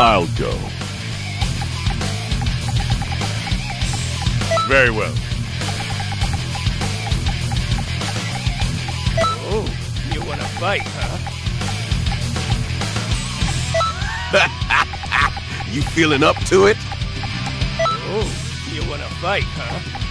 I'll go. Very well. Oh, you wanna fight, huh? You feeling up to it? Oh, you wanna fight, huh?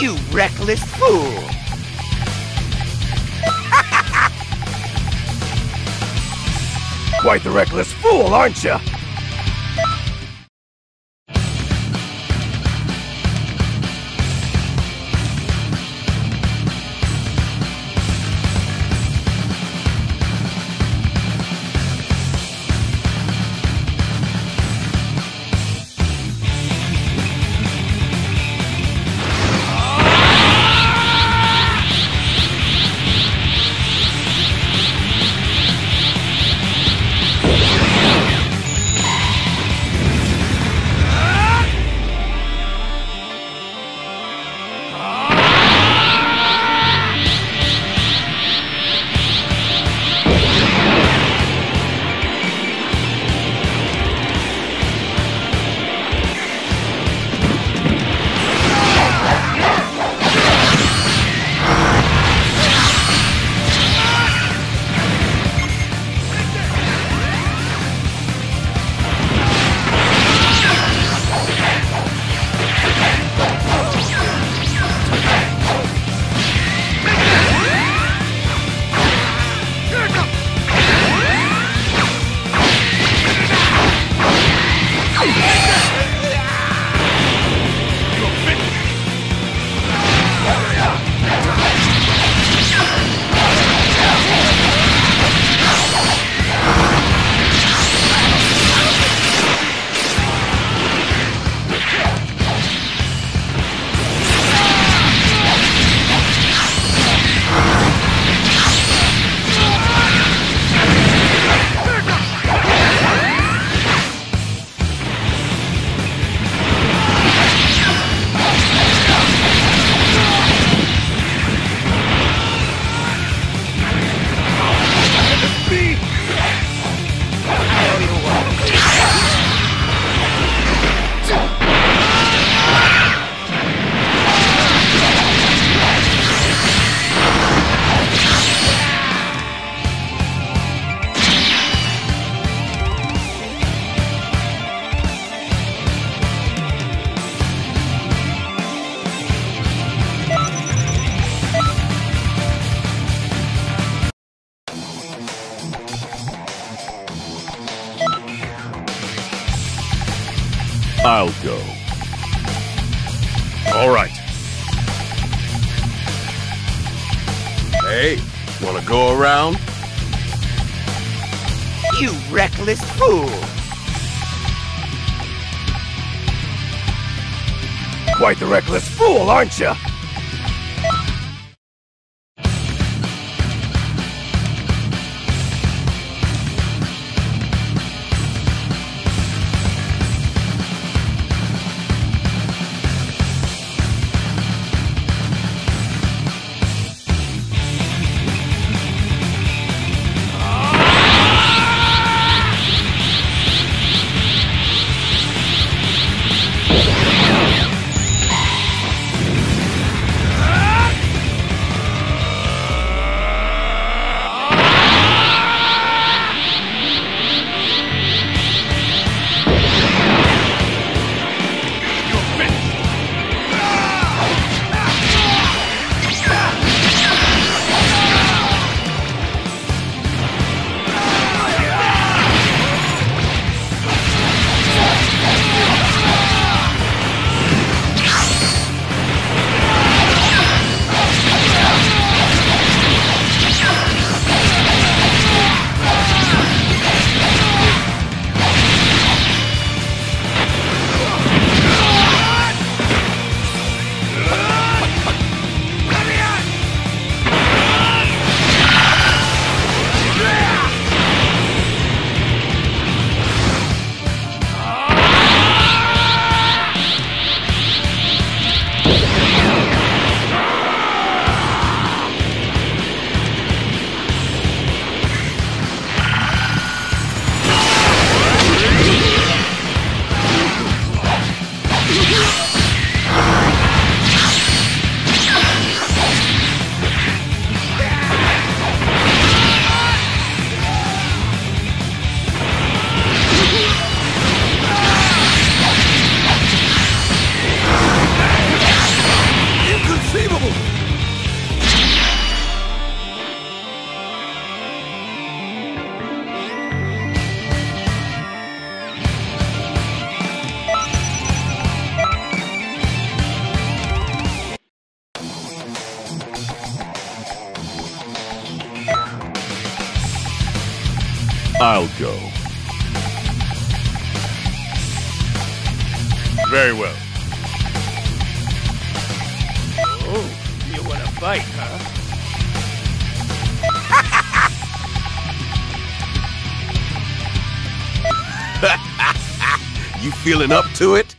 You reckless fool! Quite the reckless fool, aren't you? I'll go. All right. Hey, wanna go around? You reckless fool! Quite the reckless fool, aren't you? Go. Very well. Oh, you wanna fight, huh? You feeling up to it?